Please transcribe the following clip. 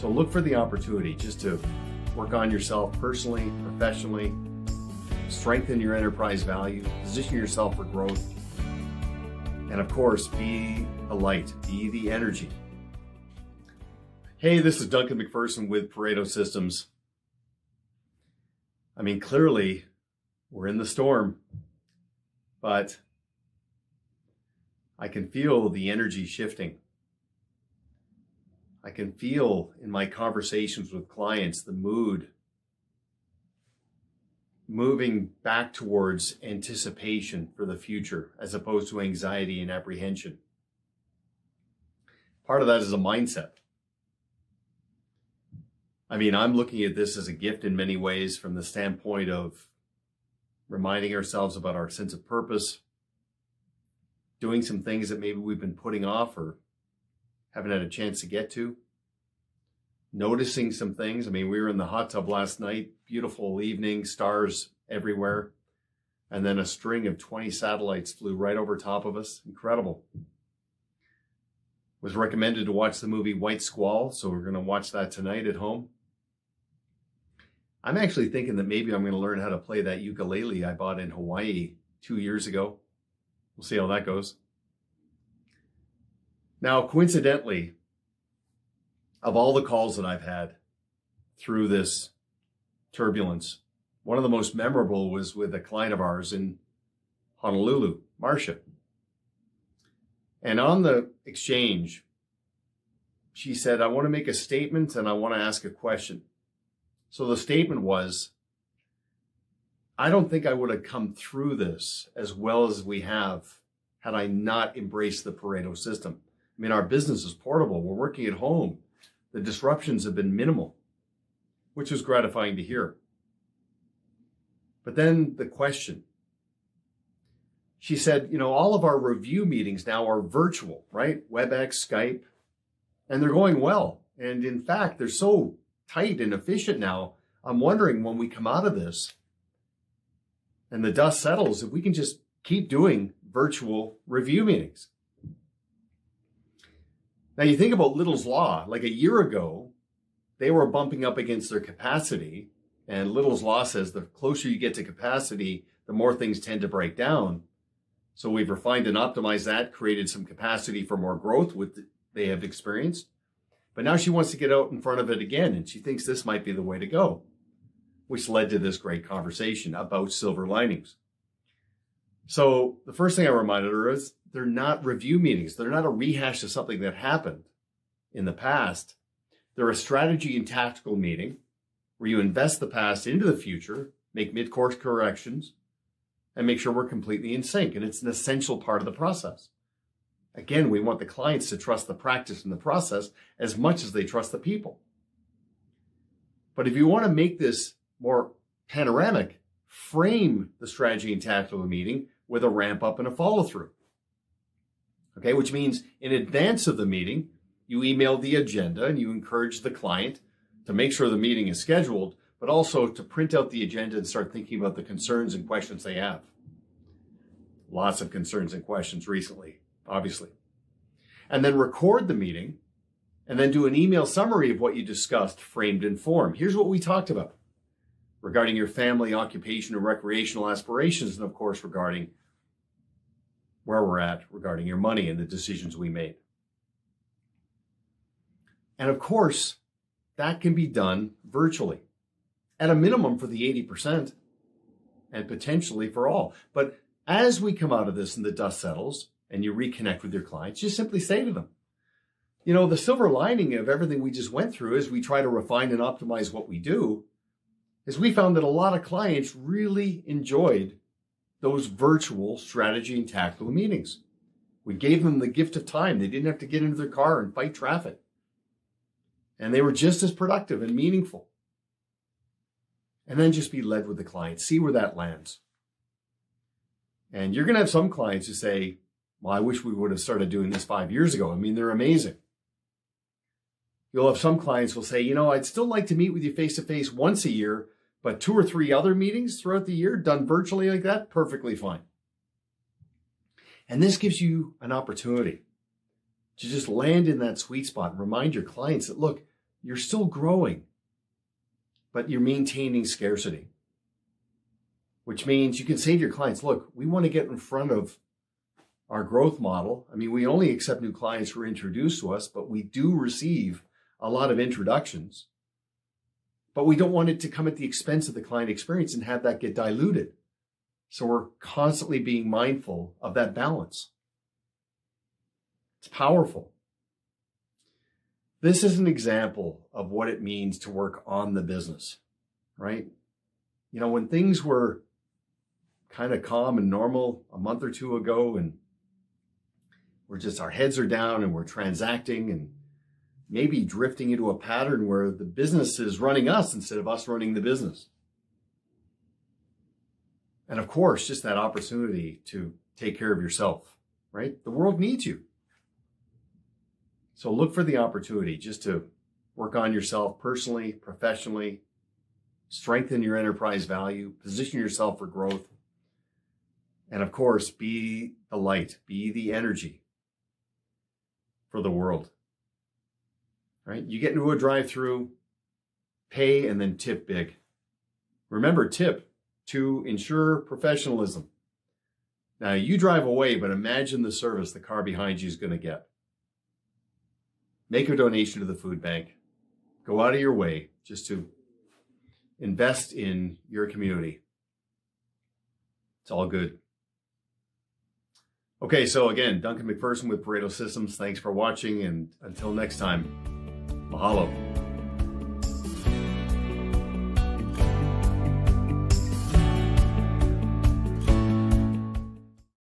So look for the opportunity just to work on yourself personally, professionally, strengthen your enterprise value, position yourself for growth, and of course, be a light, be the energy. Hey, this is Duncan MacPherson with Pareto Systems. I mean, clearly, we're in the storm, but I can feel the energy shifting. I can feel in my conversations with clients the mood moving back towards anticipation for the future as opposed to anxiety and apprehension. Part of that is a mindset. I mean, I'm looking at this as a gift in many ways from the standpoint of reminding ourselves about our sense of purpose, doing some things that maybe we've been putting off or haven't had a chance to get to. Noticing some things. I mean, we were in the hot tub last night, beautiful evening, stars everywhere. And then a string of 20 satellites flew right over top of us. Incredible. Was recommended to watch the movie White Squall, so we're going to watch that tonight at home. I'm actually thinking that maybe I'm going to learn how to play that ukulele I bought in Hawaii two years ago. We'll see how that goes. Now, coincidentally, of all the calls that I've had through this turbulence, one of the most memorable was with a client of ours in Honolulu, Marcia. And on the exchange, she said, I want to make a statement and I want to ask a question. So the statement was, I don't think I would have come through this as well as we have had I not embraced the Pareto system. I mean, our business is portable. We're working at home. The disruptions have been minimal, which was gratifying to hear. But then the question, she said, you know, all of our review meetings now are virtual, right? WebEx, Skype, and they're going well. And in fact, they're so tight and efficient now. I'm wondering when we come out of this and the dust settles, if we can just keep doing virtual review meetings. Now you think about Little's Law, like a year ago, they were bumping up against their capacity. And Little's Law says the closer you get to capacity, the more things tend to break down. So we've refined and optimized that, created some capacity for more growth with they have experienced. But now she wants to get out in front of it again, and she thinks this might be the way to go, which led to this great conversation about silver linings. So the first thing I reminded her is they're not review meetings. They're not a rehash of something that happened in the past. They're a strategy and tactical meeting where you invest the past into the future, make mid-course corrections, and make sure we're completely in sync. And it's an essential part of the process. Again, we want the clients to trust the practice and the process as much as they trust the people. But if you want to make this more panoramic, frame the strategy and tactical meeting with a ramp up and a follow through. Okay, which means in advance of the meeting, you email the agenda and you encourage the client to make sure the meeting is scheduled, but also to print out the agenda and start thinking about the concerns and questions they have. Lots of concerns and questions recently obviously. And then record the meeting and then do an email summary of what you discussed, framed in form. Here's what we talked about regarding your family, occupation, and recreational aspirations, and of course, regarding where we're at regarding your money and the decisions we made. And of course, that can be done virtually at a minimum for the 80% and potentially for all. But as we come out of this and the dust settles, and you reconnect with your clients, just simply say to them, you know, the silver lining of everything we just went through is we try to refine and optimize what we do is we found that a lot of clients really enjoyed those virtual strategy and tactical meetings. We gave them the gift of time. They didn't have to get into their car and fight traffic. And they were just as productive and meaningful. And then just be led with the client. See where that lands. And you're going to have some clients who say, well, I wish we would have started doing this five years ago. I mean, they're amazing. You'll have some clients will say, you know, I'd still like to meet with you face to face once a year, but two or three other meetings throughout the year done virtually like that, perfectly fine. And this gives you an opportunity to just land in that sweet spot and remind your clients that, look, you're still growing, but you're maintaining scarcity, which means you can say to your clients, look, we want to get in front of our growth model. I mean, we only accept new clients who are introduced to us, but we do receive a lot of introductions. But we don't want it to come at the expense of the client experience and have that get diluted. So we're constantly being mindful of that balance. It's powerful. This is an example of what it means to work on the business, right? You know, when things were kind of calm and normal a month or two ago and we're just our heads are down and we're transacting and maybe drifting into a pattern where the business is running us instead of us running the business. And of course, just that opportunity to take care of yourself, right? The world needs you. So look for the opportunity just to work on yourself personally, professionally, strengthen your enterprise value, position yourself for growth. And of course, be the light, be the energy for the world. Right? You get into a drive-through, pay and then tip big. Remember, tip to ensure professionalism. Now you drive away, but imagine the service the car behind you is going to get. Make a donation to the food bank. Go out of your way just to invest in your community. It's all good. Okay, so again, Duncan MacPherson with Pareto Systems. Thanks for watching, and until next time, mahalo.